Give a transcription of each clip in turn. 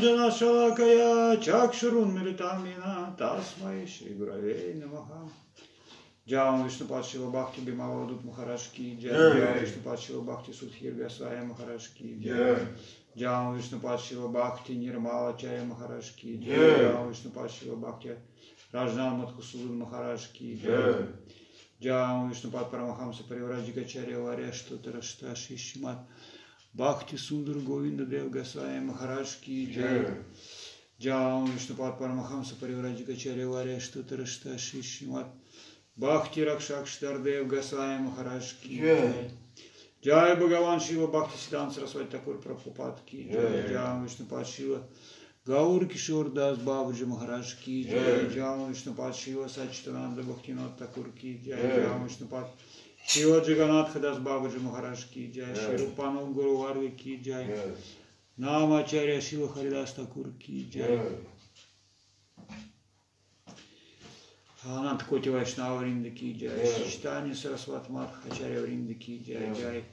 Jana Shalakaya Chakshurun Militamina Tasmai Shri Gurave Namaha Джаун Вишнупад Шила Бхакти Бимавадут Махарашки Джай Вишнупад Шила Бхакти Судхир Гасвая Махарашки Джаун Вишнупад Шила Бхакти Нирмала Чая Махарашки Джаун Вишнупад Шила Бхакти Раджан Мадхусудан Махарашки Джаун Вишнупад Парамахамса Паривраджика Чаря Варешту Тарашта Шишимат Бхакти Сундар Говинда Дев Гасвая Махарашки Джай. Джаун Вишнупад Парамахамса Паривраджика Чаря Варешту Тарашта Шишимат Бхакти Ракшак Штардев Гасая Махараш Ки Джай. Джай Бхагаван Шива Бхакти Сидан Сарасвати Такур Прабхупад Ки. Джай. Джай. Вишнупад Шива Гаур Кишор Дас Бабуджи Махараш Ки Джай. Джай Вишнупад Шива Сачитананда Бхактинот Такур Ки Джай. Джай Вишнупад Шива Джаганатха Дас Бабуджи Махараш Ки Джай. Ширупану Гуру Варви Ки Джай. Намачаря Шива Харидас Такур Ки Джай. Анант Коти Вайшнава Вринда Ки Джай, Читани Сарасват Мадхачаря Вринда Ки Джай, Джай,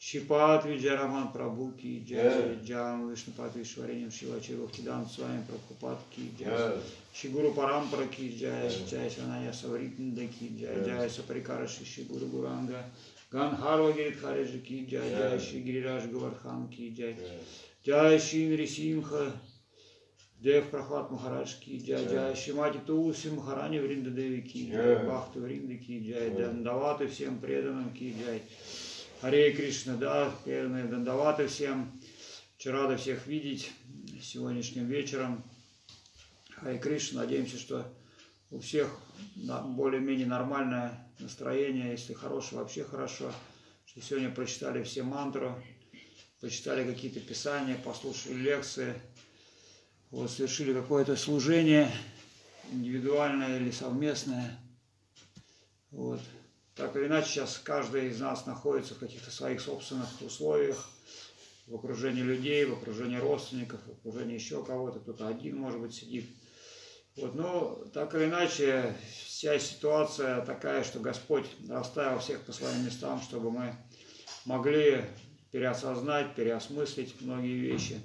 Шипат Виджараман Прабhu Ки Джай, Джан Вишнупат Вишваренем Шивачи Вахтидан с вами Прабхупат Ки Джай, Шигуру Парампара Ки Джай, Джай Саная Савритнда Ки Джай, Джай Сапарикара Шигуру Гуранга, Ганхарва Гиридхариджи Ки Джай, Джай Ши Гирираж Гавардхан Ки Джай, Джай Ши Нрисимха, Дев Прахлад Махарадж Ки Джай, Джай Шимати Туси Махарани Вринда Деви Ки Джай, Бхакты Вринда Ки Джай, Дандаваты всем преданным Ки Джай. Харе Кришна, да, преданные Дандаваты всем. Вчера рада всех видеть сегодняшним вечером. Харе Кришна, надеемся, что у всех более-менее нормальное настроение, если хорошее, вообще хорошо. Что сегодня прочитали все мантры, почитали какие-то писания, послушали лекции – вот, совершили какое-то служение, индивидуальное или совместное. Вот. Так или иначе, сейчас каждый из нас находится в каких-то своих собственных условиях, в окружении людей, в окружении родственников, в окружении еще кого-то, кто-то один, может быть, сидит. Вот, но так или иначе, вся ситуация такая, что Господь расставил всех по своим местам, чтобы мы могли переосознать, переосмыслить многие вещи.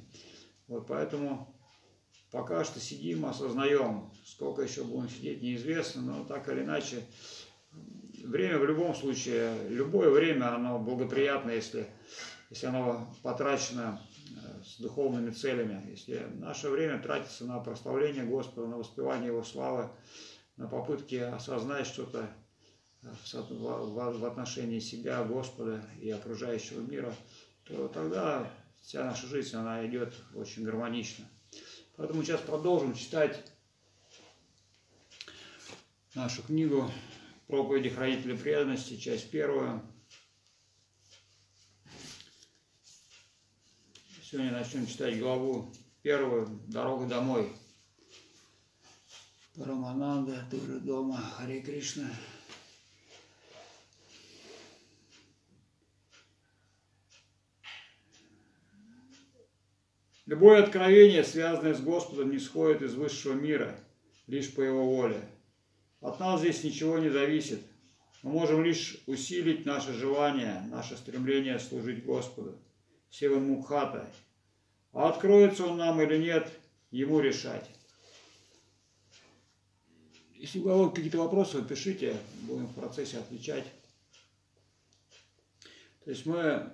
Вот поэтому пока что сидим, осознаем, сколько еще будем сидеть, неизвестно, но так или иначе, время в любом случае, любое время, оно благоприятно, если, если оно потрачено э, с духовными целями, если наше время тратится на прославление Господа, на воспевание Его славы, на попытки осознать что-то э, в отношении себя, Господа и окружающего мира, то тогда вся наша жизнь, она идет очень гармонично. Поэтому сейчас продолжим читать нашу книгу «Проповеди хранителя преданности», часть первая. Сегодня начнем читать главу первую «Дорога домой». Парамананда, ты уже дома. Харе Кришна. Любое откровение, связанное с Господом, не сходит из высшего мира, лишь по Его воле. От нас здесь ничего не зависит. Мы можем лишь усилить наше желание, наше стремление служить Господу. Севан Мукхата. А откроется он нам или нет, ему решать. Если у кого какие-то вопросы, пишите, будем в процессе отвечать. То есть мы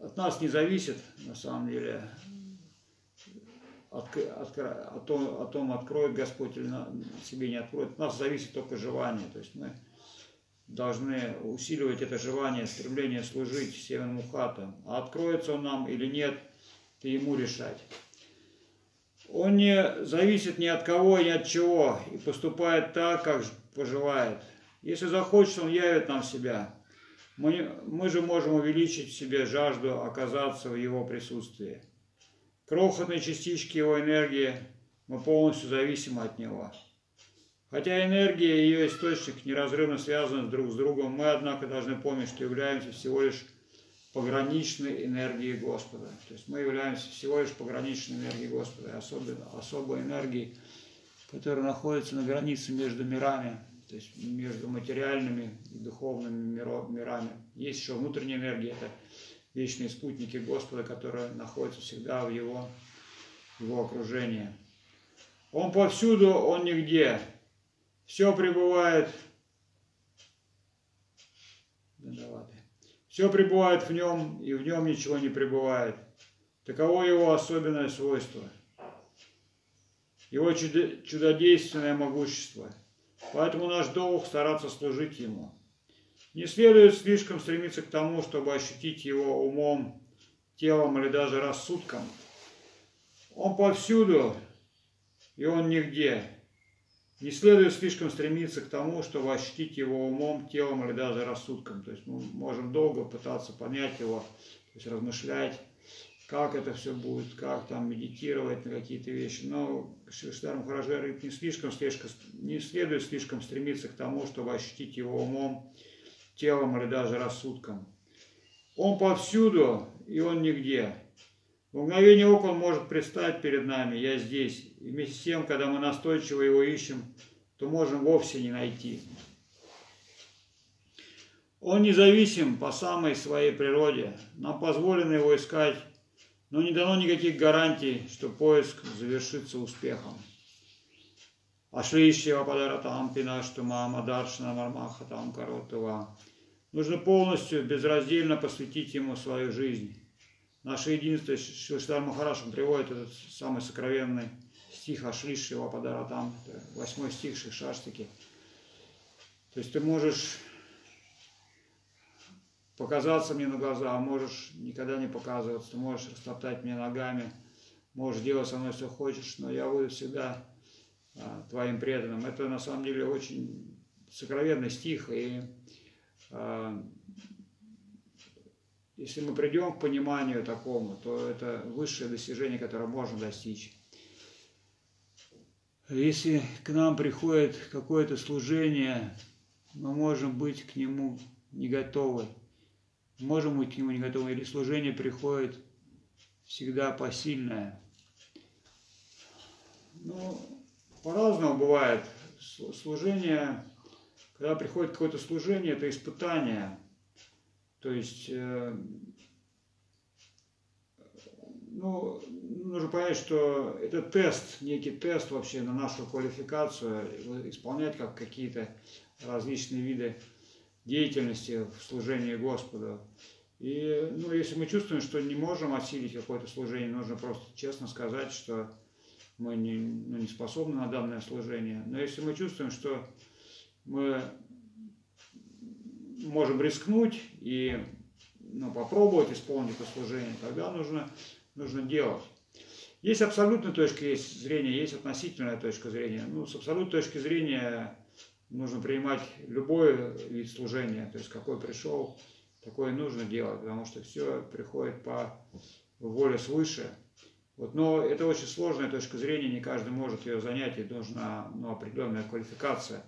от нас не зависит, на самом деле, от, от, о, том, о том, откроет Господь или на, себе не откроет. От нас зависит только желание. То есть мы должны усиливать это желание, стремление служить Северному хату. А откроется он нам или нет, это ему решать. Он не зависит ни от кого, ни от чего и поступает так, как пожелает. Если захочет, он явит нам себя. Мы, мы же можем увеличить в себе жажду оказаться в его присутствии. Крохотные частички его энергии, мы полностью зависимы от него. Хотя энергия и ее источник неразрывно связаны друг с другом, мы, однако, должны помнить, что являемся всего лишь пограничной энергией Господа. То есть мы являемся всего лишь пограничной энергией Господа, особой, особой энергией, которая находится на границе между мирами, то есть между материальными и духовными мирами. Есть еще внутренняя энергия, это вечные спутники Господа, которые находятся всегда в его, его окружении. Он повсюду, он нигде. Все пребывает Все пребывает в нем, и в нем ничего не пребывает. Таково его особенное свойство. Его чудодейственное могущество. Поэтому наш долг стараться служить ему. Не следует слишком стремиться к тому, чтобы ощутить его умом, телом или даже рассудком. Он повсюду, и он нигде. Не следует слишком стремиться к тому, чтобы ощутить его умом, телом или даже рассудком. То есть мы можем долго пытаться понять его, то есть размышлять, как это все будет, как там медитировать на какие-то вещи. Но Шриштар Махарадж говорит, не, слишком, слишком, не следует слишком стремиться к тому, чтобы ощутить его умом, телом или даже рассудком. Он повсюду, и он нигде. В мгновение ока он может предстать перед нами, я здесь. И вместе с тем, когда мы настойчиво его ищем, то можем вовсе не найти. Он независим по самой своей природе. Нам позволено его искать, но не дано никаких гарантий, что поиск завершится успехом. Ашлищева падаратам пинашту мама даршна мармаха там коротова. Нужно полностью, безраздельно посвятить ему свою жизнь. Наше единство, Шиштар Махараш, приводит этот самый сокровенный стих Ашлиши Вападаратам, восьмой стих Шишаштики. То есть ты можешь показаться мне на глаза, а можешь никогда не показываться, ты можешь растоптать меня ногами, можешь делать со мной все хочешь, но я буду всегда а, твоим преданным. Это на самом деле очень сокровенный стих, и если мы придем к пониманию такому, то это высшее достижение, которое можно достичь. Если к нам приходит какое-то служение, мы можем быть к нему не готовы. Можем быть к нему не готовы, или служение приходит всегда посильное. Ну, по-разному бывает. Служение, когда приходит какое-то служение, это испытание – то есть, э, ну, нужно понять, что это тест, некий тест вообще на нашу квалификацию, исполнять как какие-то различные виды деятельности в служении Господу. И ну, если мы чувствуем, что не можем осилить какое-то служение, нужно просто честно сказать, что мы не, ну, не способны на данное служение. Но если мы чувствуем, что мы можем рискнуть и ну, попробовать исполнить это служение, тогда нужно, нужно делать. Есть абсолютная точка зрения, есть относительная точка зрения. Ну, с абсолютной точки зрения нужно принимать любой вид служения, то есть какой пришел, такое нужно делать, потому что все приходит по воле свыше. Вот, но это очень сложная точка зрения, не каждый может ее занять, и нужна ну, определенная квалификация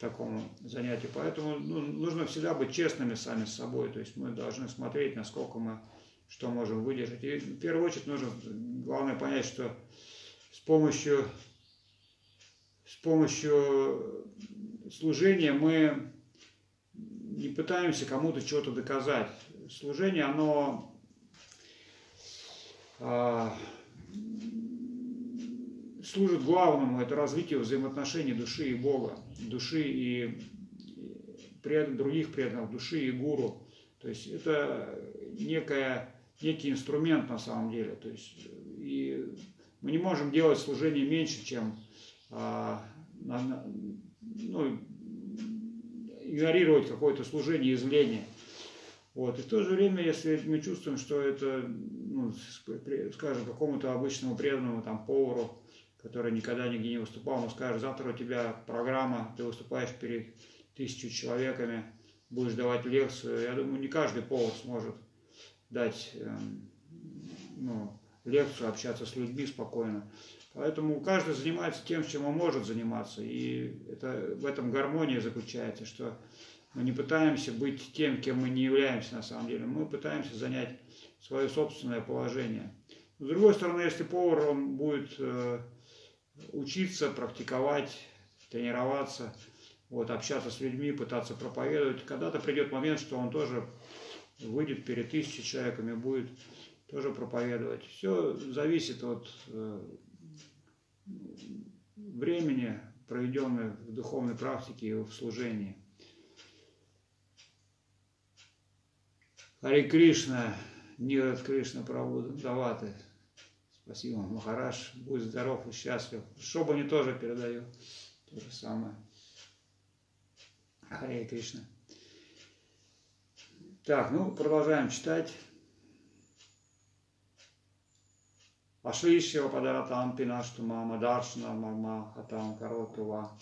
такому занятию. Поэтому ну, нужно всегда быть честными сами с собой. То есть мы должны смотреть, насколько мы что можем выдержать. И в первую очередь нужно главное понять, что с помощью, с помощью служения мы не пытаемся кому-то что-то доказать. Служение, оно а, служит главному, это развитие взаимоотношений души и Бога, души и пред, других преданных, души и гуру. То есть это некая, некий инструмент на самом деле. То есть, и мы не можем делать служение меньше, чем а, на, ну, игнорировать какое-то служение, изление. Вот. И в то же время, если мы чувствуем, что это, ну, скажем, какому-то обычному преданному там, повару, который никогда нигде не выступал, он скажет, завтра у тебя программа, ты выступаешь перед тысячу человеками, будешь давать лекцию. Я думаю, не каждый повод сможет дать эм, ну, лекцию, общаться с людьми спокойно. Поэтому каждый занимается тем, чем он может заниматься. И это, в этом гармония заключается, что мы не пытаемся быть тем, кем мы не являемся на самом деле. Мы пытаемся занять свое собственное положение. С другой стороны, если повар он будет э, учиться, практиковать, тренироваться, вот, общаться с людьми, пытаться проповедовать. Когда-то придет момент, что он тоже выйдет перед тысячей человеками, будет тоже проповедовать. Все зависит от э, времени, проведенного в духовной практике и в служении. Хари Кришна, Нират Кришна Прабху Даваты. Спасибо, Махараш, будь здоров и счастлив. Шобани тоже передаю то же самое. Харе Кришна. Так, ну, продолжаем читать. Ашлишьева падаратам пинашту мама даршна мама хатам коротова.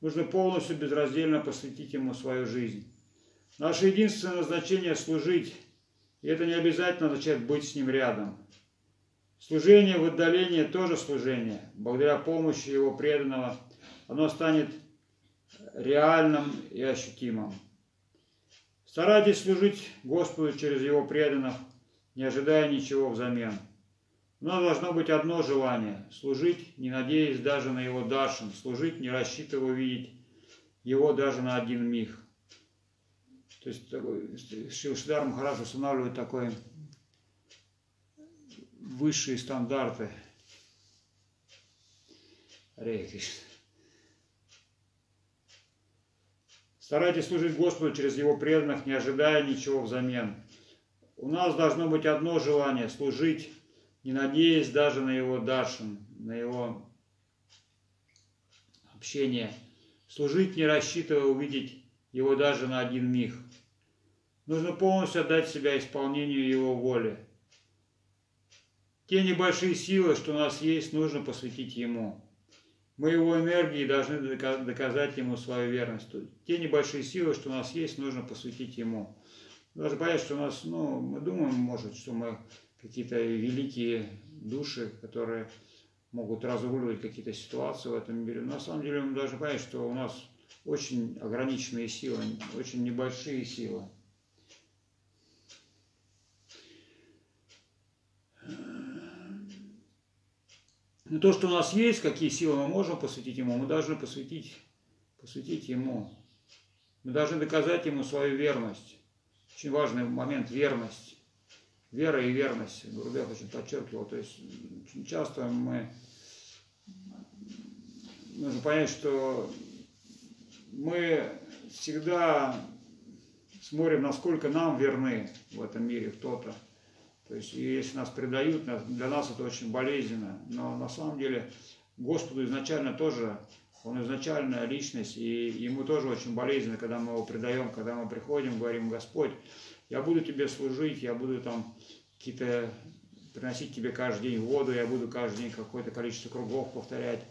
Нужно полностью безраздельно посвятить ему свою жизнь. Наше единственное назначение – служить. И это не обязательно означает быть с ним рядом. Служение в отдалении тоже служение. Благодаря помощи его преданного оно станет реальным и ощутимым. Старайтесь служить Господу через его преданных, не ожидая ничего взамен – нас должно быть одно желание – служить, не надеясь даже на его даршин, служить, не рассчитывая увидеть его даже на один миг. То есть Шилшидар Махарадж устанавливает такой высшие стандарты. Старайтесь служить Господу через Его преданных, не ожидая ничего взамен. У нас должно быть одно желание – служить не надеясь даже на его даршин, на его общение, служить не рассчитывая увидеть его даже на один миг. Нужно полностью отдать себя исполнению его воли. Те небольшие силы, что у нас есть, нужно посвятить ему. Мы его энергии должны доказать ему свою верность. Те небольшие силы, что у нас есть, нужно посвятить ему. Даже понять, что у нас, ну, мы думаем, может, что мы какие-то великие души, которые могут разруливать какие-то ситуации в этом мире. Но на самом деле мы должны понять, что у нас очень ограниченные силы, очень небольшие силы. Но то, что у нас есть, какие силы мы можем посвятить Ему, мы должны посвятить, посвятить Ему. Мы должны доказать Ему свою верность. Очень важный момент – верность вера и верность. Гурдев очень подчеркивал. То есть очень часто мы нужно понять, что мы всегда смотрим, насколько нам верны в этом мире кто-то. То есть, если нас предают, для нас это очень болезненно. Но на самом деле Господу изначально тоже, Он изначальная личность, и Ему тоже очень болезненно, когда мы Его предаем, когда мы приходим, говорим, Господь, я буду тебе служить, я буду там какие-то приносить тебе каждый день воду, я буду каждый день какое-то количество кругов повторять,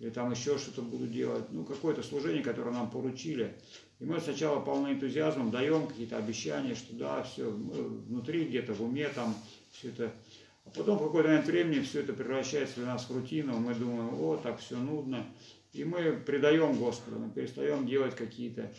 или там еще что-то буду делать, ну, какое-то служение, которое нам поручили. И мы сначала полны энтузиазмом даем какие-то обещания, что да, все, внутри где-то в уме там все это. А потом в какой-то момент времени все это превращается для нас в рутину, мы думаем, о, так все нудно. И мы предаем Господу, мы перестаем делать какие-то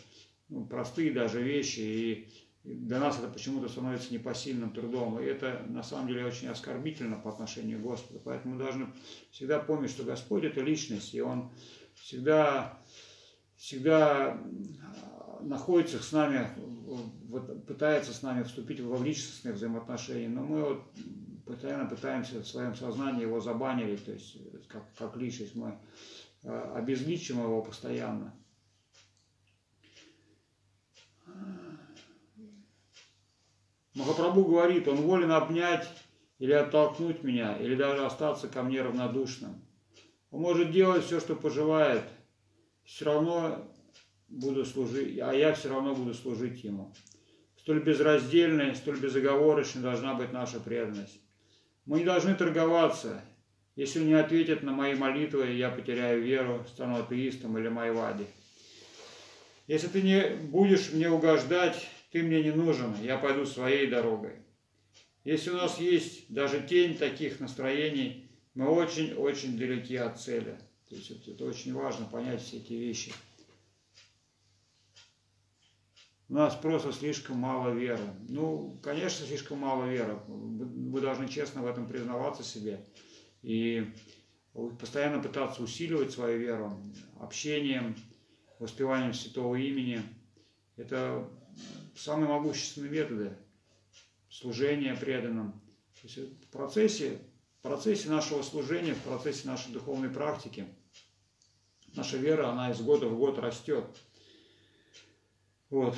ну, простые даже вещи, и для нас это почему-то становится непосильным трудом. И это на самом деле очень оскорбительно по отношению к Господу. Поэтому мы должны всегда помнить, что Господь это личность, и Он всегда, всегда находится с нами, вот, пытается с нами вступить в личностные взаимоотношения. Но мы вот постоянно пытаемся в своем сознании его забанить, то есть как, как личность мы а, обезличим его постоянно. Махапрабху говорит, он волен обнять или оттолкнуть меня, или даже остаться ко мне равнодушным. Он может делать все, что пожелает, все равно буду служить, а я все равно буду служить ему. Столь безраздельной, столь безоговорочной должна быть наша преданность. Мы не должны торговаться. Если не ответят на мои молитвы, я потеряю веру, стану атеистом или майвади. Если ты не будешь мне угождать, ты мне не нужен, я пойду своей дорогой. Если у нас есть даже тень таких настроений, мы очень-очень далеки от цели. То есть это, это очень важно понять все эти вещи. У нас просто слишком мало веры. Ну, конечно, слишком мало веры. Вы должны честно в этом признаваться себе. И постоянно пытаться усиливать свою веру общением, воспеванием святого имени. Это самые могущественные методы служения преданным. То есть в процессе, в процессе нашего служения, в процессе нашей духовной практики, наша вера, она из года в год растет. Вот.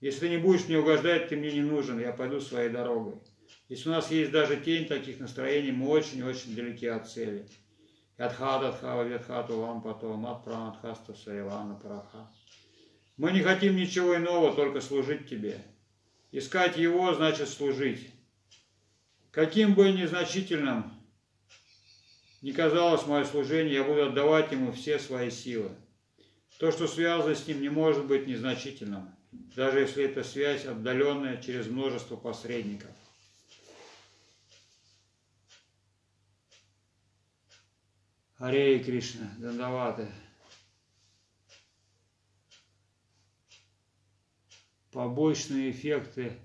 Если ты не будешь мне угождать, ты мне не нужен, я пойду своей дорогой. Если у нас есть даже тень таких настроений, мы очень-очень далеки от цели. Ядхадатхава ветхату лампато, мат пранатхаста саривана праха. Мы не хотим ничего иного, только служить Тебе. Искать Его значит служить. Каким бы незначительным ни казалось мое служение, я буду отдавать Ему все свои силы. То, что связано с Ним, не может быть незначительным даже если эта связь отдаленная через множество посредников. Харе Кришна, Дандаваты. Побочные эффекты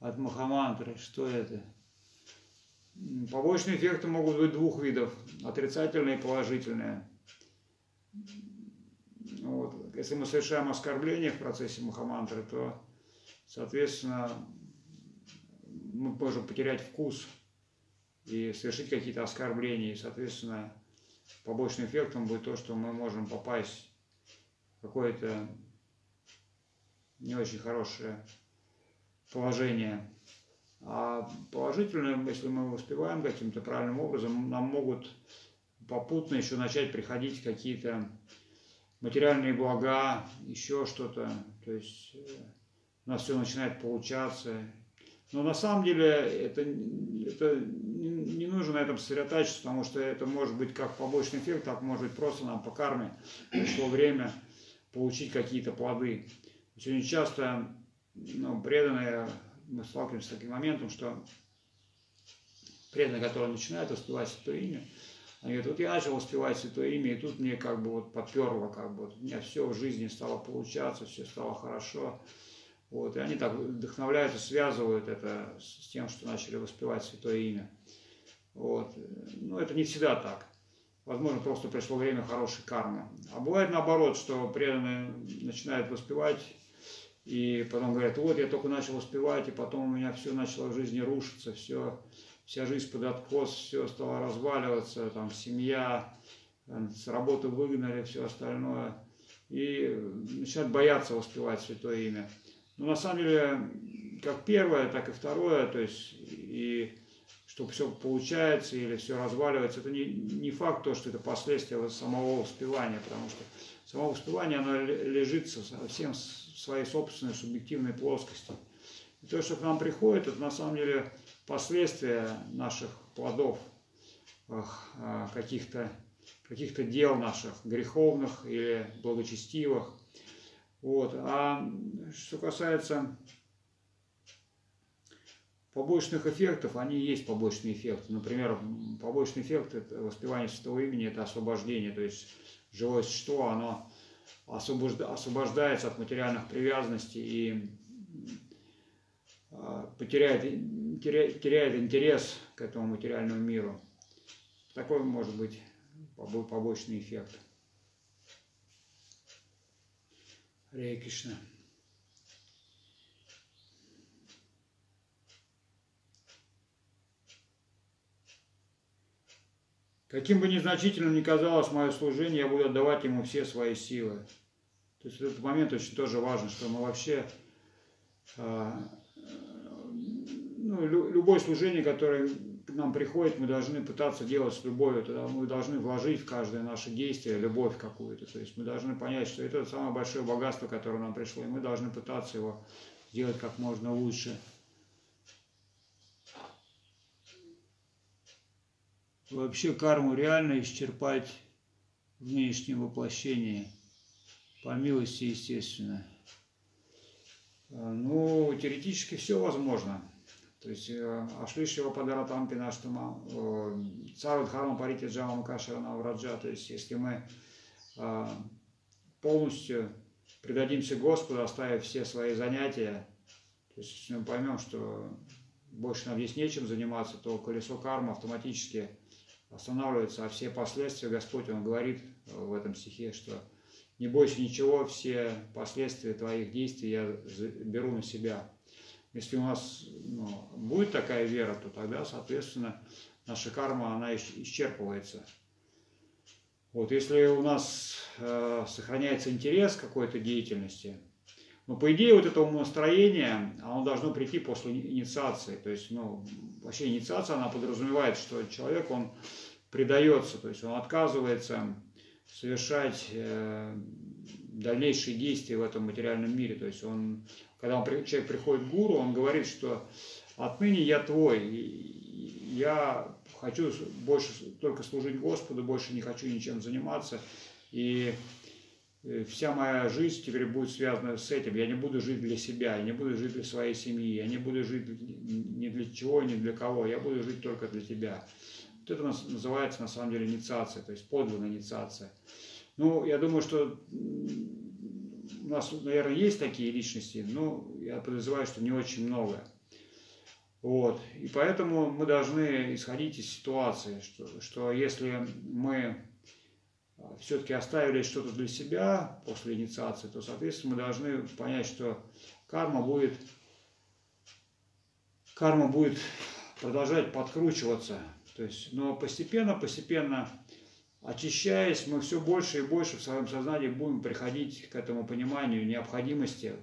от Махамантры. Что это? Побочные эффекты могут быть двух видов. Отрицательные и положительные. Вот. Если мы совершаем оскорбление в процессе махамантры, то, соответственно, мы можем потерять вкус и совершить какие-то оскорбления. И, соответственно, побочным эффектом будет то, что мы можем попасть в какое-то не очень хорошее положение. А положительно, если мы успеваем каким-то правильным образом, нам могут попутно еще начать приходить какие-то материальные блага, еще что-то. То есть э, у нас все начинает получаться. Но на самом деле это, это не нужно на этом сосредотачиваться, потому что это может быть как побочный эффект, так может быть просто нам по карме пришло время получить какие-то плоды. Сегодня часто ну, преданные, мы сталкиваемся с таким моментом, что преданные, которые начинают воспевать Святое Имя, они говорят, вот я начал воспевать Святое Имя, и тут мне как бы вот поперло, как бы, вот у меня все в жизни стало получаться, все стало хорошо. Вот, и они так вдохновляются, связывают это с тем, что начали воспевать Святое Имя. Вот. Но это не всегда так. Возможно, просто пришло время хорошей кармы. А бывает наоборот, что преданные начинают воспевать, и потом говорят, вот я только начал воспевать, и потом у меня все начало в жизни рушиться, все вся жизнь под откос, все стало разваливаться, там семья, э, с работы выгнали, все остальное. И начинают бояться воспевать Святое Имя. Но на самом деле, как первое, так и второе, то есть и что все получается или все разваливается, это не, не факт то, что это последствия самого воспевания, потому что само воспевание, оно лежит совсем в своей собственной субъективной плоскости. И то, что к нам приходит, это на самом деле последствия наших плодов, а, каких-то каких дел наших, греховных или благочестивых. Вот. А что касается побочных эффектов, они есть побочные эффекты. Например, побочный эффект воспевания святого имени – это освобождение. То есть живое существо, оно освобождается от материальных привязанностей и потеряет, теряет интерес к этому материальному миру. Такой может быть побочный эффект. Харе Кришна. Каким бы незначительным ни казалось мое служение, я буду отдавать ему все свои силы. То есть в этот момент очень тоже важно, что мы вообще а, ну, любое служение, которое к нам приходит, мы должны пытаться делать с любовью, тогда мы должны вложить в каждое наше действие любовь какую-то. То есть мы должны понять, что это самое большое богатство, которое нам пришло, и мы должны пытаться его сделать как можно лучше. Вообще карму реально исчерпать в нынешнем воплощении, по милости, естественно. А, ну, теоретически все возможно. То есть Ашлишива Падаратам Пинаштама, Царудхарма Парити Джама Кашарана Враджа, то есть если мы а, полностью предадимся Господу, оставив все свои занятия, то есть если мы поймем, что больше нам здесь нечем заниматься, то колесо кармы автоматически останавливается, а все последствия Господь, Он говорит в этом стихе, что не бойся ничего, все последствия твоих действий я беру на себя. Если у нас ну, будет такая вера, то тогда, соответственно, наша карма, она исчерпывается. Вот, если у нас э, сохраняется интерес к какой-то деятельности, ну, по идее, вот это умонастроение, оно должно прийти после инициации. То есть, ну, вообще инициация, она подразумевает, что человек, он предается, то есть он отказывается совершать э, дальнейшие действия в этом материальном мире. То есть он, когда он, человек приходит к гуру, он говорит, что отныне я твой, я хочу больше только служить Господу, больше не хочу ничем заниматься. И э, вся моя жизнь теперь будет связана с этим. Я не буду жить для себя, я не буду жить для своей семьи, я не буду жить ни для чего, ни для кого, я буду жить только для тебя. Вот это называется на самом деле инициация, то есть подлинная инициация. Ну, я думаю, что у нас, наверное, есть такие личности, но я подозреваю, что не очень много. Вот. И поэтому мы должны исходить из ситуации, что, что если мы все-таки оставили что-то для себя после инициации, то, соответственно, мы должны понять, что карма будет, карма будет продолжать подкручиваться. То есть, но постепенно, постепенно очищаясь, мы все больше и больше в своем сознании будем приходить к этому пониманию необходимости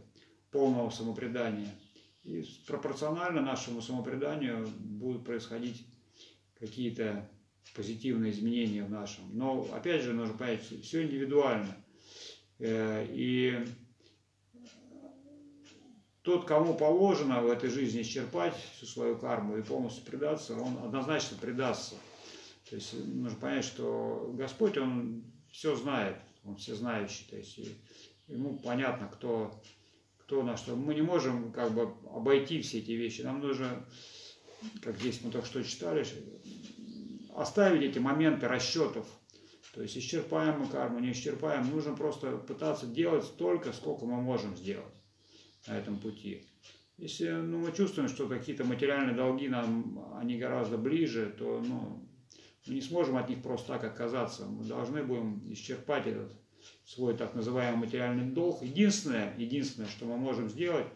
полного самопредания – и пропорционально нашему самопреданию будут происходить какие-то позитивные изменения в нашем. Но, опять же, нужно понять, все индивидуально. Э, и тот, кому положено в этой жизни исчерпать всю свою карму и полностью предаться, он однозначно предастся. То есть нужно понять, что Господь, Он все знает, Он всезнающий. То есть ему понятно, кто кто на что. Мы не можем как бы обойти все эти вещи. Нам нужно, как здесь мы только что читали, оставить эти моменты расчетов. То есть исчерпаем мы карму, не исчерпаем. Нужно просто пытаться делать столько, сколько мы можем сделать на этом пути. Если ну, мы чувствуем, что какие-то материальные долги нам, они гораздо ближе, то ну, мы не сможем от них просто так отказаться. Мы должны будем исчерпать этот свой так называемый материальный долг. Единственное, единственное, что мы можем сделать,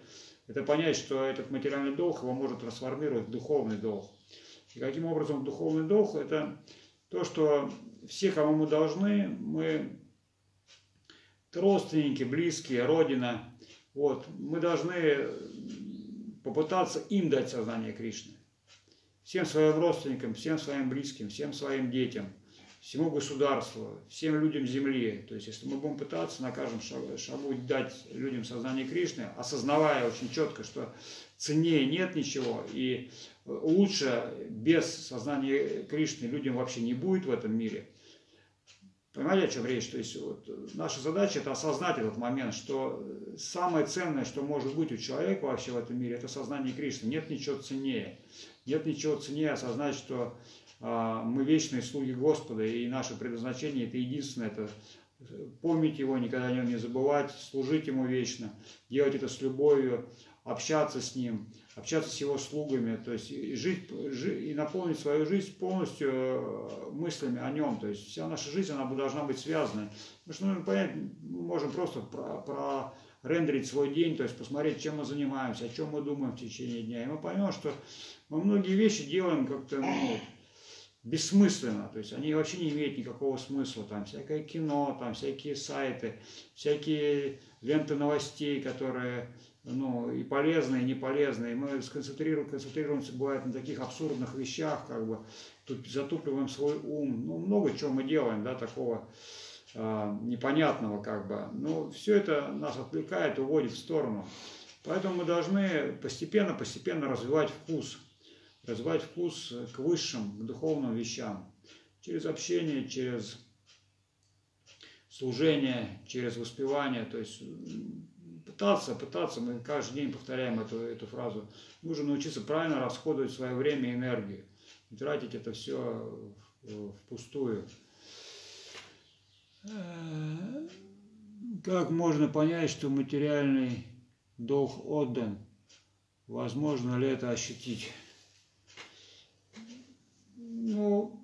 это понять, что этот материальный долг его может трансформировать в духовный долг. И каким образом духовный долг – это то, что все, кому мы должны, мы родственники, близкие, родина, вот, мы должны попытаться им дать сознание Кришны. Всем своим родственникам, всем своим близким, всем своим детям – всему государству, всем людям Земли. То есть, если мы будем пытаться на каждом шагу дать людям сознание Кришны, осознавая очень четко, что ценнее нет ничего, и лучше без сознания Кришны людям вообще не будет в этом мире. Понимаете, о чем речь? То есть вот, наша задача это осознать этот момент, что самое ценное, что может быть у человека вообще в этом мире, это сознание Кришны. Нет ничего ценнее. Нет ничего ценнее осознать, что а, мы вечные слуги Господа, и наше предназначение это единственное, это помнить Его, никогда о Нем не забывать, служить Ему вечно, делать это с любовью, общаться с Ним, общаться с Его слугами, то есть и жить, и наполнить свою жизнь полностью э, мыслями о Нем, то есть вся наша жизнь, она должна быть связана. Потому что нужно понять, мы можем просто про, про рендерить свой день, то есть посмотреть, чем мы занимаемся, о чем мы думаем в течение дня, и мы поймем, что мы многие вещи делаем как-то, ну, бессмысленно, то есть они вообще не имеют никакого смысла, там всякое кино, там всякие сайты, всякие ленты новостей, которые ну, и полезные, и не полезные. Мы сконцентрируем, концентрируемся, бывает, на таких абсурдных вещах, как бы, тут затупливаем свой ум, ну, много чего мы делаем, да, такого непонятного, как бы. Но все это нас отвлекает, уводит в сторону. Поэтому мы должны постепенно-постепенно развивать вкус – развивать вкус к высшим, к духовным вещам. Через общение, через служение, через воспевание. То есть пытаться, пытаться, мы каждый день повторяем эту, эту фразу. Нужно научиться правильно расходовать свое время и энергию. Не тратить это все впустую. Как можно понять, что материальный долг отдан? Возможно ли это ощутить? Ну,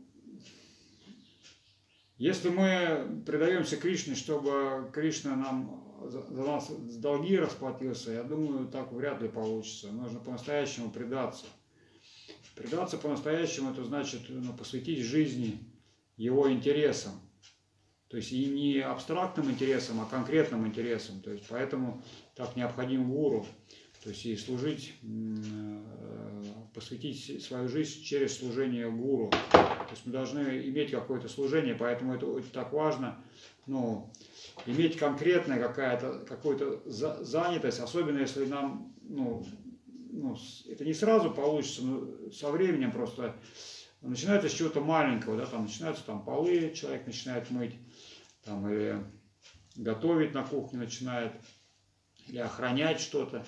Если мы предаемся Кришне, чтобы Кришна нам за нас долги расплатился, я думаю, так вряд ли получится. Нужно по-настоящему предаться. Предаться по-настоящему, это значит ну, посвятить жизни его интересам. То есть и не абстрактным интересам, а конкретным интересам. То есть поэтому так необходим гуру. То есть и служить, э, посвятить свою жизнь через служение гуру. То есть мы должны иметь какое-то служение, поэтому это очень так важно. Ну, иметь конкретная какая-то, какую-то занятость, особенно если нам, ну, ну, это не сразу получится, но со временем просто начинается с чего-то маленького, да, там начинаются там полы, человек начинает мыть, там, или готовить на кухне начинает, или охранять что-то.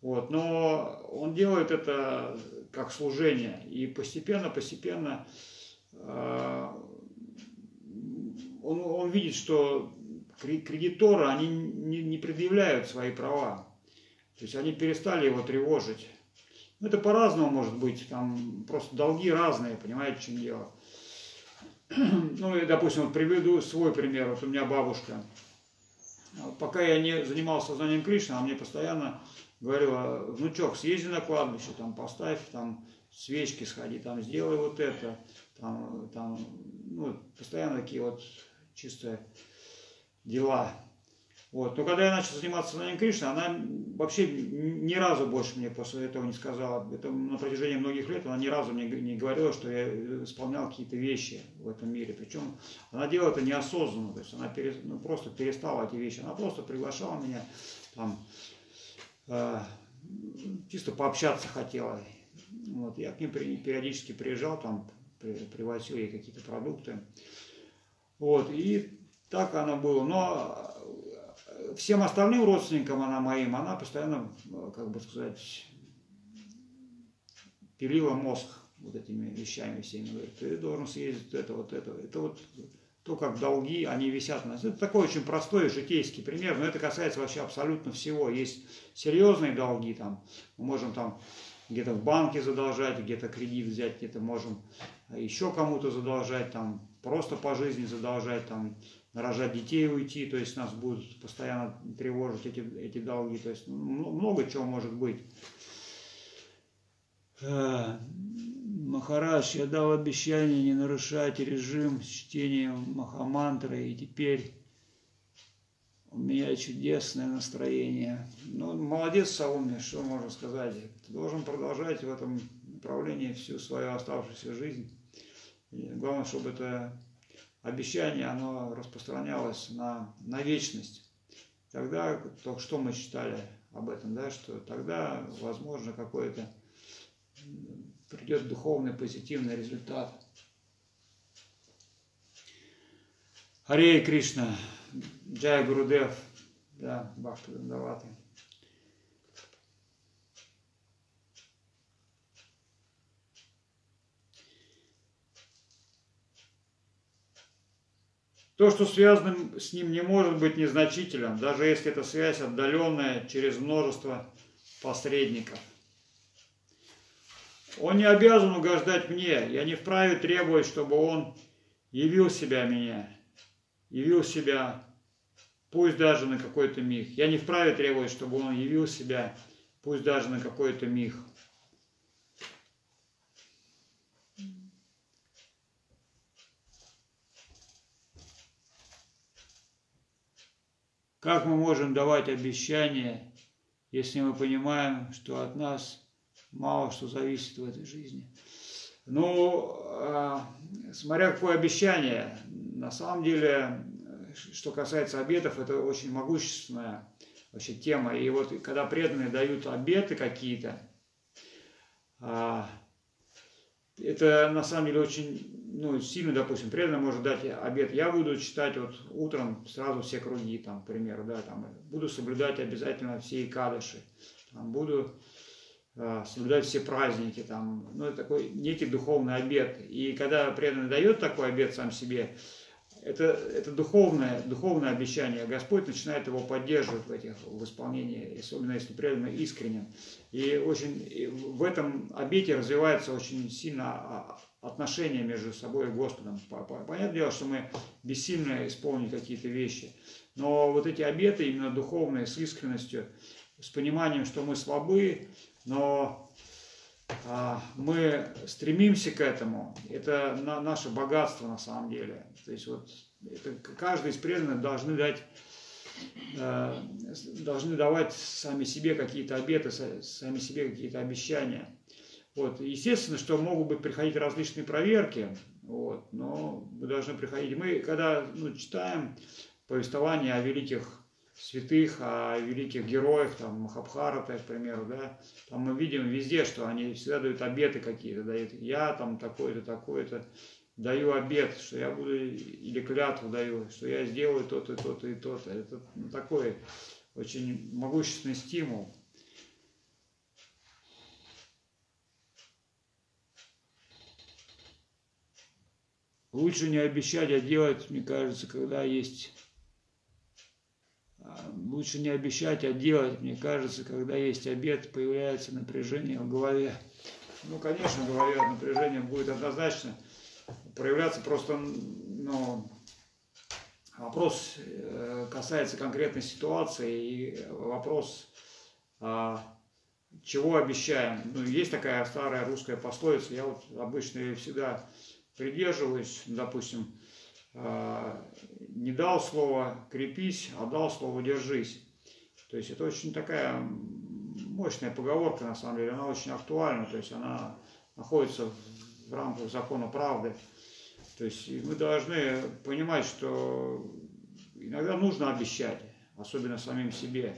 Вот, но он делает это как служение, и постепенно-постепенно э, он, он видит, что кредиторы, они не, не предъявляют свои права. То есть они перестали его тревожить. Ну, это по-разному может быть, там просто долги разные, понимаете, в чем дело. Ну, и, допустим, вот приведу свой пример. Вот у меня бабушка. Пока я не занимался знанием Кришны, она мне постоянно говорила, внучок, съезди на кладбище, там поставь, там свечки сходи, там сделай вот это, там, там, ну, постоянно такие вот чисто дела. Вот. Но когда я начал заниматься знанием Кришны, она вообще ни разу больше мне после этого не сказала. Это на протяжении многих лет она ни разу мне не говорила, что я исполнял какие-то вещи в этом мире. Причем она делала это неосознанно. То есть она перес, ну, просто перестала эти вещи. Она просто приглашала меня там э, чисто пообщаться хотела. Вот. Я к ним периодически приезжал, там привозил ей какие-то продукты. Вот. И так оно было. Но всем остальным родственникам она моим, она постоянно, как бы сказать, пилила мозг вот этими вещами всеми. Говорит, ты должен съездить это, вот это. Это вот то, как долги, они висят на нас. Это такой очень простой житейский пример, но это касается вообще абсолютно всего. Есть серьезные долги, там, мы можем там где-то в банке задолжать, где-то кредит взять, где-то можем еще кому-то задолжать, там, просто по жизни задолжать, там, рожать детей уйти, то есть нас будут постоянно тревожить эти, эти долги, то есть много чего может быть. Э, Махарадж, я дал обещание не нарушать режим с чтением Махамантры, и теперь у меня чудесное настроение. Ну, молодец, Сауми, что можно сказать. Ты должен продолжать в этом направлении всю свою оставшуюся жизнь. И главное, чтобы это обещание, оно распространялось на, на вечность. Тогда, только что мы читали об этом, да, что тогда, возможно, какой-то придет духовный позитивный результат. Харе Кришна, Джай Гурудев, да, Бхакти Дандаваты. То, что связано с ним, не может быть незначительным, даже если эта связь отдаленная через множество посредников. Он не обязан угождать мне, я не вправе требовать, чтобы он явил себя меня, явил себя, пусть даже на какой-то миг. Я не вправе требовать, чтобы он явил себя, пусть даже на какой-то миг. Как мы можем давать обещания, если мы понимаем, что от нас мало что зависит в этой жизни? Ну, а, смотря какое обещание, на самом деле, что касается обетов, это очень могущественная вообще тема. И вот когда преданные дают обеты какие-то, а, это на самом деле очень ну, сильно, допустим, преданно может дать обед. Я буду читать вот утром сразу все круги, там, к примеру, да, там, буду соблюдать обязательно все икадыши, там, буду э, соблюдать все праздники, там, ну, это такой некий духовный обед. И когда преданный дает такой обед сам себе, это, это духовное, духовное обещание. Господь начинает его поддерживать в, этих, в исполнении, особенно если преданно искренен. И очень и в этом обете развивается очень сильно а, отношения между собой и Господом. Понятное дело, что мы бессильно исполнить какие-то вещи. Но вот эти обеты, именно духовные, с искренностью, с пониманием, что мы слабы, но а, мы стремимся к этому. Это на, наше богатство на самом деле. То есть вот это, каждый из преданных должны дать э, должны давать сами себе какие-то обеты, сами себе какие-то обещания. Вот. Естественно, что могут быть приходить различные проверки, вот, но мы должны приходить. Мы, когда ну, читаем повествования о великих святых, о великих героях, там, Махабхарата, к примеру, да, там мы видим везде, что они всегда дают обеты какие-то, дают, я там такой-то, такой-то, даю обет, что я буду, или клятву даю, что я сделаю то-то, то-то и то-то. Это такой очень могущественный стимул. Лучше не обещать, а делать, мне кажется, когда есть лучше не обещать, а делать, мне кажется, когда есть обед, появляется напряжение в голове. Ну, конечно, в голове напряжение будет однозначно проявляться просто, ну, вопрос э, касается конкретной ситуации и вопрос, а, чего обещаем. Ну, есть такая старая русская пословица, я вот обычно всегда придерживаюсь, допустим, а, не дал слово крепись, а дал слово держись. То есть это очень такая мощная поговорка, на самом деле, она очень актуальна, то есть она находится в рамках закона правды. То есть мы должны понимать, что иногда нужно обещать, особенно самим себе,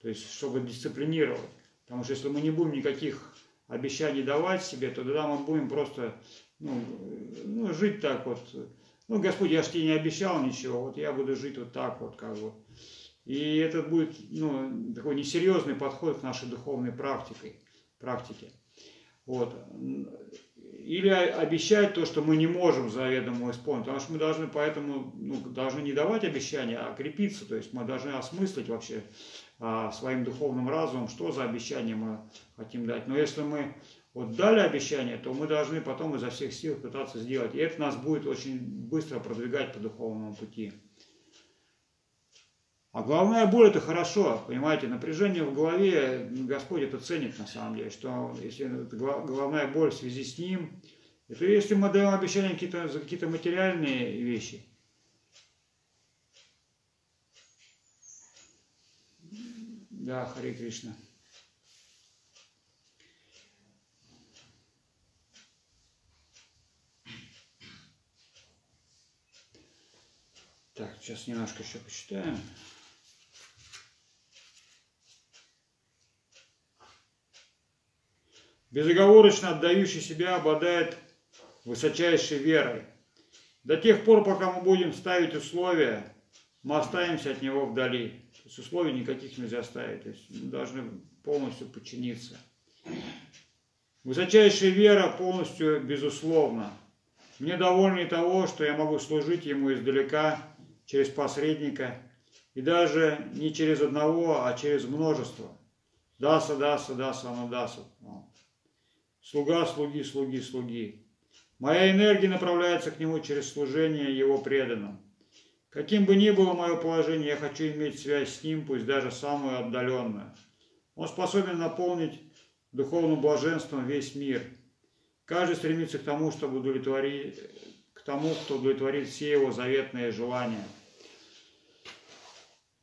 то есть чтобы дисциплинировать. Потому что если мы не будем никаких обещаний давать себе, то тогда мы будем просто ну, ну, жить так вот, ну, Господь, я же тебе не обещал ничего, вот я буду жить вот так вот, как бы. И это будет, ну, такой несерьезный подход к нашей духовной практике. практике. Вот. Или обещать то, что мы не можем заведомо исполнить. Потому что мы должны поэтому ну, должны не давать обещания, а крепиться. То есть мы должны осмыслить вообще а, своим духовным разумом, что за обещание мы хотим дать. Но если мы вот дали обещание, то мы должны потом изо всех сил пытаться сделать. И это нас будет очень быстро продвигать по духовному пути. А главная боль это хорошо, понимаете, напряжение в голове Господь это ценит на самом деле, что если головная боль в связи с Ним, это если мы даем обещания какие-то, за какие-то материальные вещи, Да, Хари Кришна. Так, сейчас немножко еще посчитаем. Безоговорочно отдающий себя обладает высочайшей верой. До тех пор, пока мы будем ставить условия, мы останемся от него вдали. То есть условий никаких нельзя ставить. То есть мы должны полностью подчиниться. Высочайшая вера полностью безусловна. Мне довольно и того, что я могу служить ему издалека через посредника, и даже не через одного, а через множество. Даса, даса, даса, она даса. Слуга, слуги, слуги, слуги. Моя энергия направляется к нему через служение его преданным. Каким бы ни было мое положение, я хочу иметь связь с ним, пусть даже самую отдаленную. Он способен наполнить духовным блаженством весь мир. Каждый стремится к тому, чтобы удовлетворить, к тому, кто удовлетворит все его заветные желания –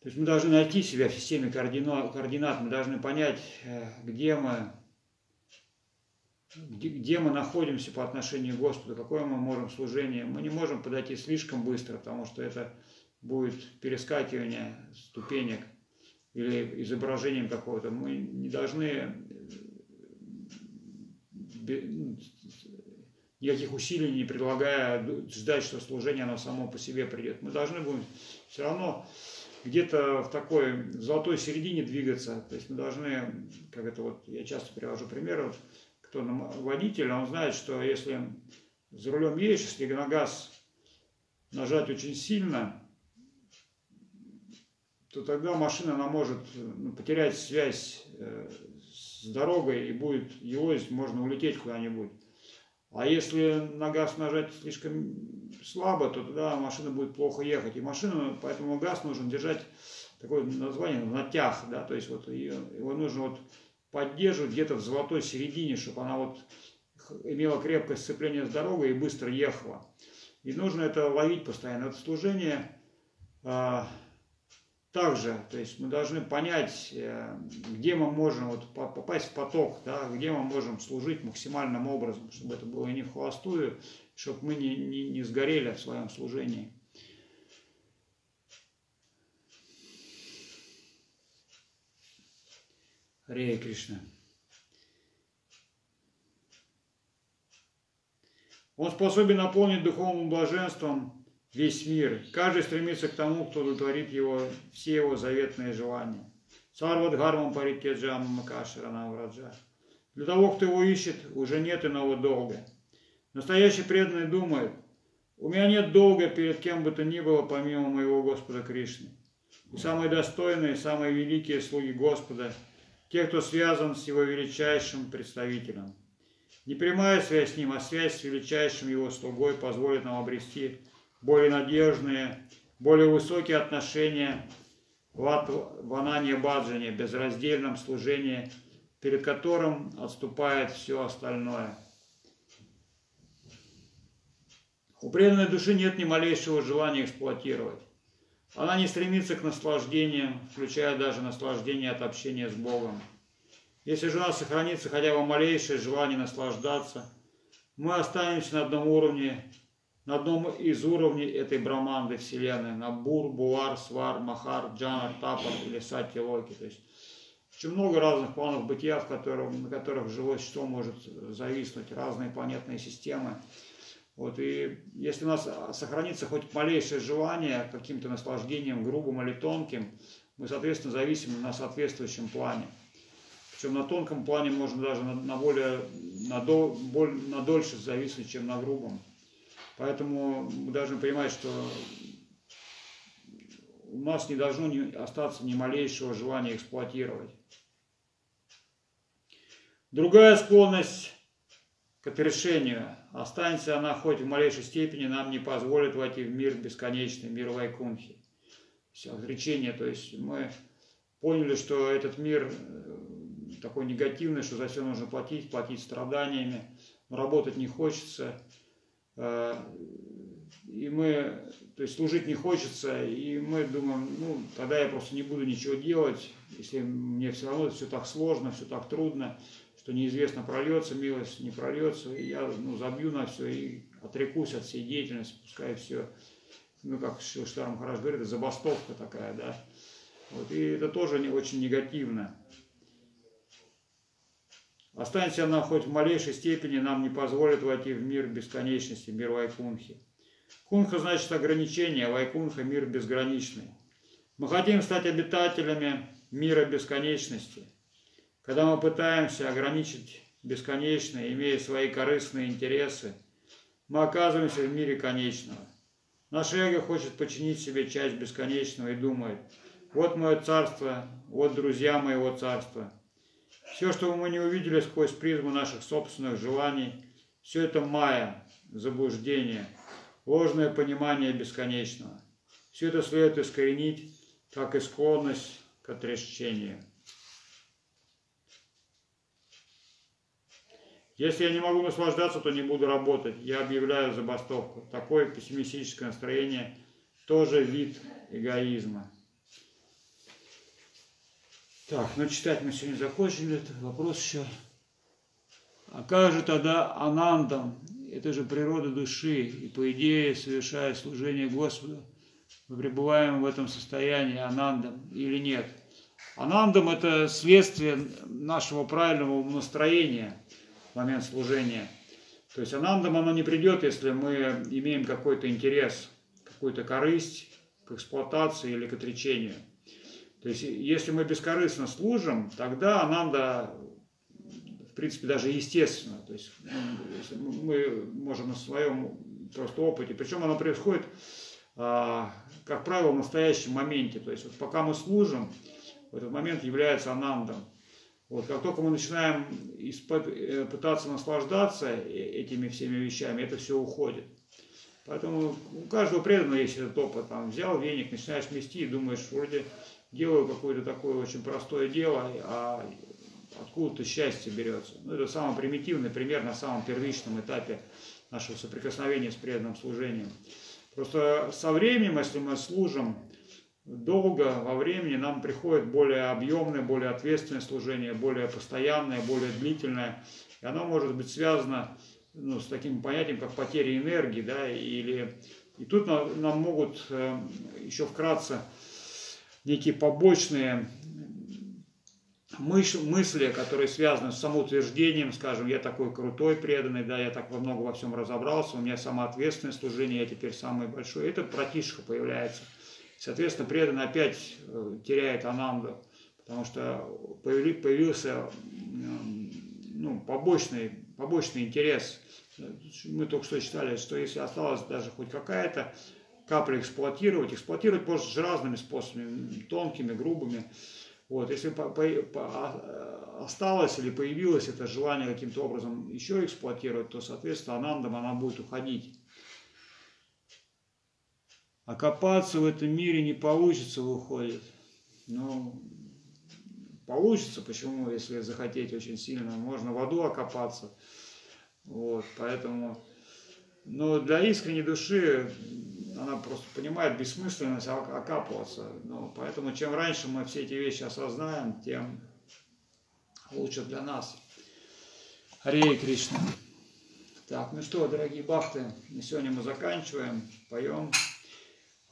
то есть мы должны найти себя в системе координат, мы должны понять, э, где мы, где, где мы находимся по отношению к Господу, какое мы можем служение. Мы не можем подойти слишком быстро, потому что это будет перескакивание ступенек или изображением какого-то. Мы не должны ну, никаких усилий не предлагая ждать, что служение оно само по себе придет. Мы должны будем все равно где-то в такой золотой середине двигаться. То есть мы должны, как это вот, я часто привожу пример, вот, кто водитель, он знает, что если за рулем едешь, если на газ нажать очень сильно, то тогда машина она может ну, потерять связь э, с дорогой и будет елозить, можно улететь куда-нибудь. А если на газ нажать слишком слабо, то тогда машина будет плохо ехать. И машину, поэтому газ нужно держать, такое название, натяг, да, то есть вот ее, его нужно вот поддерживать где-то в золотой середине, чтобы она вот имела крепкое сцепление с дорогой и быстро ехала. И нужно это ловить постоянно. Это служение а, также, то есть мы должны понять, э, где мы можем вот попасть в поток, да, где мы можем служить максимальным образом, чтобы это было не в холостую, чтобы мы не, не, не сгорели в своем служении. Харе Кришна. Он способен наполнить духовным блаженством весь мир. Каждый стремится к тому, кто удовлетворит его, все его заветные желания. Сарват гармам парикеджам макаширана враджа. Для того, кто его ищет, уже нет иного долга. Настоящий преданный думает, у меня нет долга перед кем бы то ни было, помимо моего Господа Кришны. И самые достойные, самые великие слуги Господа, те, кто связан с его величайшим представителем. Не прямая связь с ним, а связь с величайшим его слугой позволит нам обрести более надежные, более высокие отношения в Анане Баджане, безраздельном служении, перед которым отступает все остальное. У преданной души нет ни малейшего желания эксплуатировать. Она не стремится к наслаждениям, включая даже наслаждение от общения с Богом. Если же у нас сохранится хотя бы малейшее желание наслаждаться, мы останемся на одном уровне на одном из уровней этой браманды Вселенной, на Бур, Буар, Свар, Махар, Джанар, Тапар или Сати Локи. То есть очень много разных планов бытия, в которых, на которых живое существо может зависнуть, разные планетные системы. Вот, и если у нас сохранится хоть малейшее желание каким-то наслаждением грубым или тонким, мы, соответственно, зависим на соответствующем плане. Причем на тонком плане можно даже на, на более, на, до, боль, на дольше зависнуть, чем на грубом. Поэтому мы должны понимать, что у нас не должно остаться ни малейшего желания эксплуатировать. Другая склонность к отрешению, останется она хоть в малейшей степени, нам не позволит войти в мир бесконечный, мир Вайкунхи. Все, отречение, то есть мы поняли, что этот мир э, такой негативный, что за все нужно платить, платить страданиями, работать не хочется – и мы, то есть служить не хочется, и мы думаем, ну, тогда я просто не буду ничего делать, если мне все равно все так сложно, все так трудно, что неизвестно, прольется милость, не прольется, и я ну, забью на все и отрекусь от всей деятельности, пускай все, ну, как Штарм хорошо говорит, забастовка такая, да. Вот, и это тоже не очень негативно. Останься она хоть в малейшей степени, нам не позволит войти в мир бесконечности, мир Вайкунхи. Кунха значит ограничение, Вайкунха – мир безграничный. Мы хотим стать обитателями мира бесконечности. Когда мы пытаемся ограничить бесконечное, имея свои корыстные интересы, мы оказываемся в мире конечного. Наше эго хочет подчинить себе часть бесконечного и думает, вот мое царство, вот друзья моего царства – все, что мы не увидели сквозь призму наших собственных желаний, все это майя, заблуждение, ложное понимание бесконечного. Все это следует искоренить, как и склонность к отречению. Если я не могу наслаждаться, то не буду работать. Я объявляю забастовку. Такое пессимистическое настроение тоже вид эгоизма. Так, ну читать мы сегодня закончили. Это вопрос еще. А как же тогда анандам? Это же природа души. И по идее, совершая служение Господу, мы пребываем в этом состоянии анандам или нет? Анандам – это следствие нашего правильного настроения в момент служения. То есть анандам оно не придет, если мы имеем какой-то интерес, какую-то корысть к эксплуатации или к отречению – то есть, если мы бескорыстно служим, тогда нам да, в принципе, даже естественно. То есть, мы можем на своем просто опыте. Причем оно происходит, а, как правило, в настоящем моменте. То есть вот пока мы служим, в этот момент является анандом. Вот, как только мы начинаем э, пытаться наслаждаться э, этими всеми вещами, это все уходит. Поэтому у каждого преданного есть этот опыт. Там, взял веник, начинаешь мести и думаешь, вроде делаю какое-то такое очень простое дело, а откуда-то счастье берется. Ну, это самый примитивный пример на самом первичном этапе нашего соприкосновения с преданным служением. Просто со временем, если мы служим долго во времени, нам приходит более объемное, более ответственное служение, более постоянное, более длительное. И оно может быть связано ну, с таким понятием, как потеря энергии, да, или и тут нам, нам могут э, еще вкратце некие побочные мысли, которые связаны с самоутверждением, скажем, я такой крутой, преданный, да, я так во много во всем разобрался, у меня самоответственное служение, я теперь самый большой. Это братишка появляется. Соответственно, преданный опять э, теряет ананду, потому что появился ну, побочный, побочный интерес. Мы только что читали, что если осталась даже хоть какая-то капля эксплуатировать, эксплуатировать можно разными способами, тонкими, грубыми. Вот, если по, по, по, а, осталось или появилось это желание каким-то образом еще эксплуатировать, то, соответственно, анандам она будет уходить. А копаться в этом мире не получится, выходит. Ну, получится, почему, если захотеть очень сильно, можно в аду окопаться. Вот, поэтому, но для искренней души она просто понимает бессмысленность окапываться. Ну, поэтому чем раньше мы все эти вещи осознаем, тем лучше для нас. Харе Кришна. Так, ну что, дорогие бхакты, на сегодня мы заканчиваем, поем.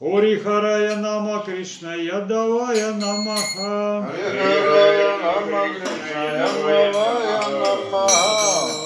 Ори Харая Нама Кришна Ядавая Намаха. Ори Харая Нама Кришна Ядавая Намаха.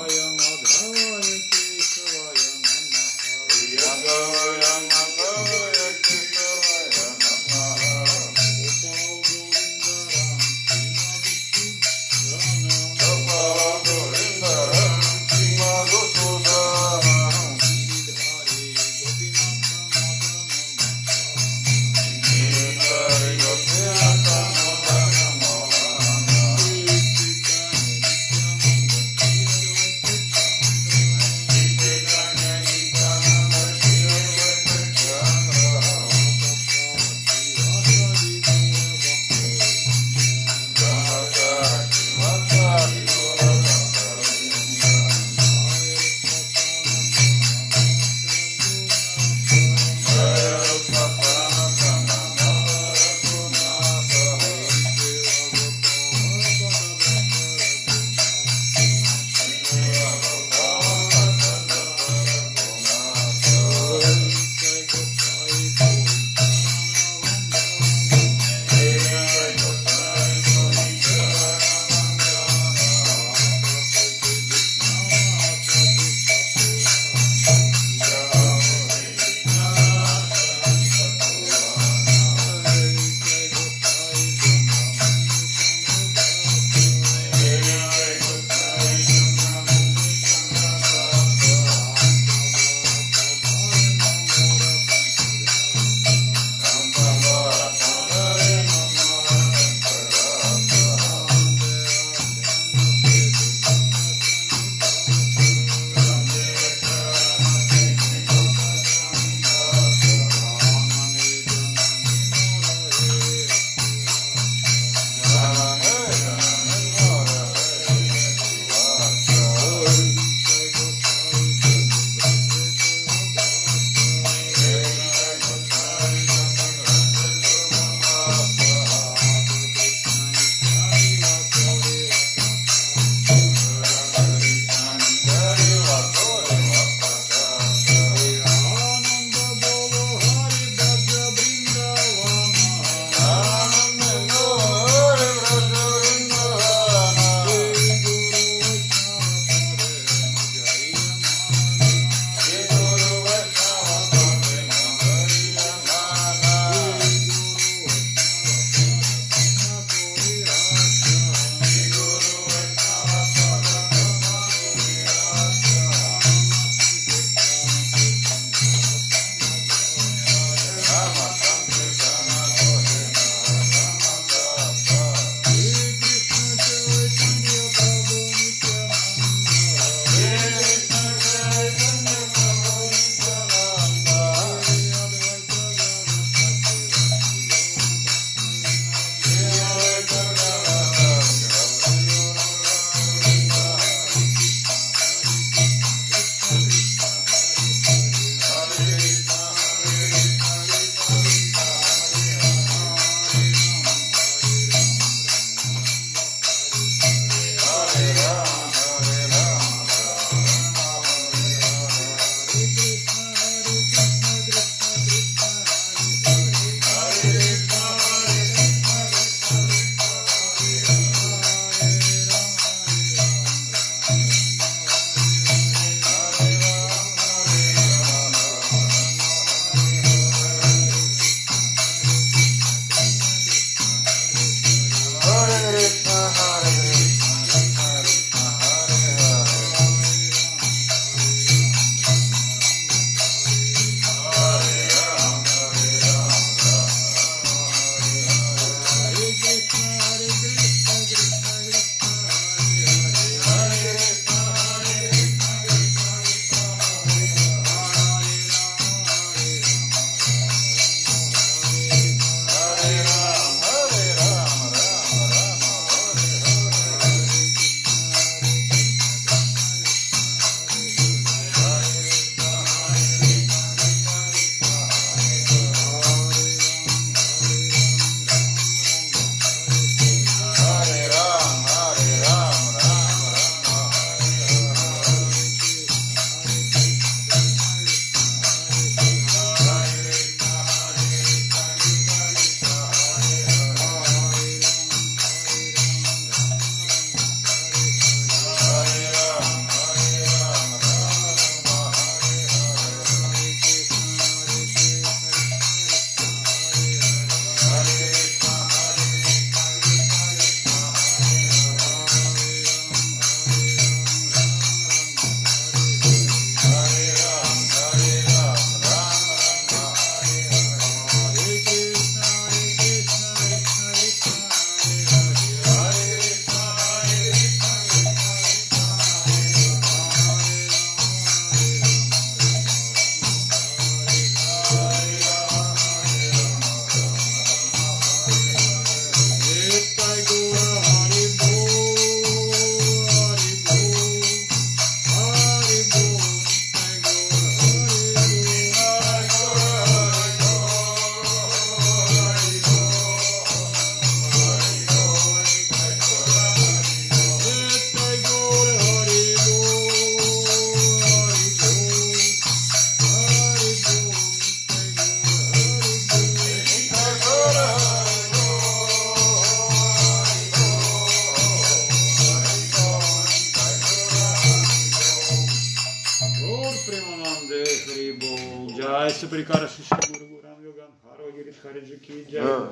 Jai Suprikara Shishi Guru Guram Yogan Haro Girit Hariji ki Jai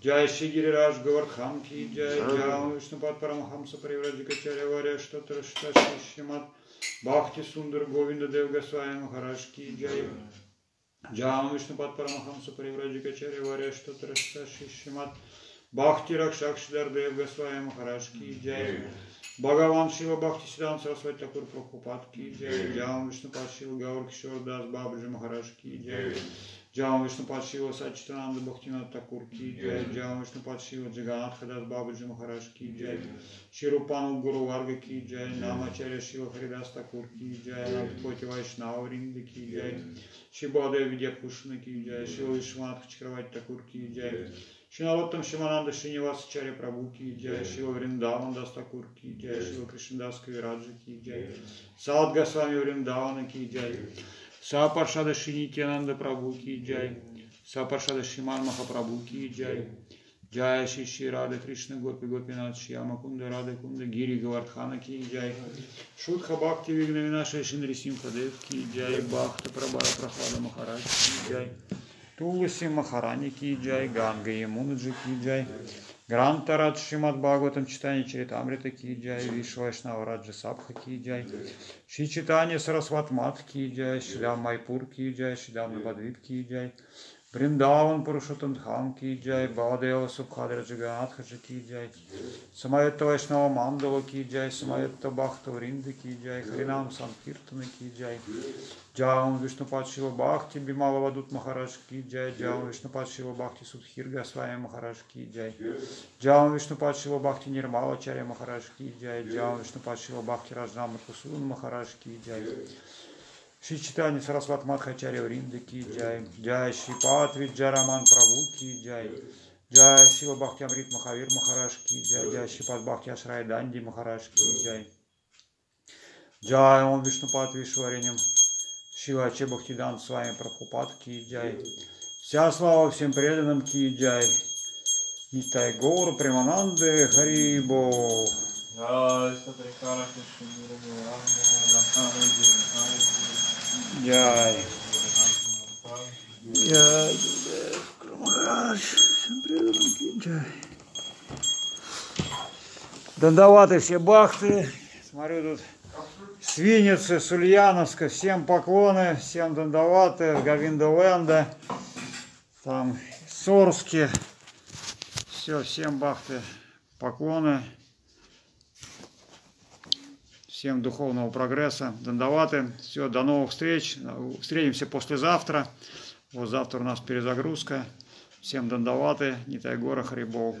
Jai Shri Giriraj Govardhan ki Jai Jai Vishnupad Paramahamsa Parivrajakacharya Vareshta Trashta Shishimad Bhakti Sundar Govinda Dev Goswami Maharaj ki Jai Jai Vishnupad Paramahamsa Parivrajakacharya Vareshta Trashta Shishimad Бхакти Ракшакшидар Дев Госвами Махараш Ки Джай. Бхагаван Шива Бхакти Сидан Сарасвати Такур Прабхупад Ки Джай. Джам Вишнупад Шива Гаур Кишор Дас Бабаджи Махараш Ки Джай. Джам Вишнупад Шива Сачитананда Бхактинат Такур Ки Джай. Джам Вишнупад Шива Джаганат Хадас Бабаджи Махараш Ки Джай. Ширупану Гуру Варга Ки Джай. Намачаря Шива Харидас Такур Ки Джай. Надпоти Вайшнава Ринди Ки Джай. Шибада Видя Пушна Ки Джай. Шива Вишванат Чакравати Такур Ки Джай. Шиналоттам Шимананда Шинивас Чаря Прабhu Ки Джай, Шива Вриндаван Дастакур Ки Джай, Шива Кришндас Кавираджа Ки Джай, Саад Госвами Вриндавана Ки Джай, Са Паршада Шинитянанда Прабhu Ки Джай, Са Паршада Шиман Махапрабhu Ки Джай, Джая. Шиши Рада Кришна Гопи Гопинат Шьяма Кунда Рада Кунда Гири Гавардхана Ки Джай, Шутха Бхакти Вигна Винаша Шинри Симхадев Ки Джай, Бхакта Прабара Прахлада Махарадж Ки Джай, Туласи Махарани Ки Джай, Ганга Ямунаджи Ки Джай, Грантарад Шимат Бхагаватам Читани Чаритамрита Ки Джай, Вишвайшнава Раджа Сабха Ки Джай, Ши Читани Сарасват Мат Ки Джай, Шилям Майпур Ки Джай, Шилям Набадвип Ки Джай, Бриндаван Пурушатам Дхам Ки Джай, Бадева Субхадра Джаганатха Ки Джай, Самаятта Вайшнава Мандала Ки Джай, Самаятта Бхакта Вринда Ки Джай, Харинам Санкиртана Ки Джай, Джаум Вишнупад Шива Бхакти Бимала Вадут Махарадж Ки Джай, Джаум Вишнупад Шива Бхакти Судхир Госвами Махарадж Ки Джай, Джаум Вишнупад Шива Бхакти Нирмала Чаря Махарадж Ки Джай, Джаум Вишнупад Шива Бхакти Раджнама Кусун Махарадж Ки Джай, Шри Читани Сарасват Мадхачаря Вринда Ки Джай, Джай Шри Пат Виджараман Прабhu Ки Джай, Джай Шива Бхакти Амрит Махавир Махарадж Ки Джай, Джай Шри Пат Бхакти Ашрай Данди Махарадж Ки Джай, Джай Ом Вишнупад Вишвариням, Шива Че Бхактидан с вами Прабхупад Ки Джай, Вся слава всем преданным Ки Джай, Нитай Гору Примананды Харибо. Jai Satrikara Krishna Guru Ramana Джай. Jai Джай. Махарадж. Всем Ки Джай. Дандаваты все бахты. Смотрю тут с Винницы, с Ульяновска. Всем поклоны, всем дандаваты, Гавинда там Сорске. Все, всем бахты, поклоны. Всем духовного прогресса, дандаваты. Все, до новых встреч. Встретимся послезавтра. Вот завтра у нас перезагрузка. Всем дандаваты, Нитай Гора, Харибол.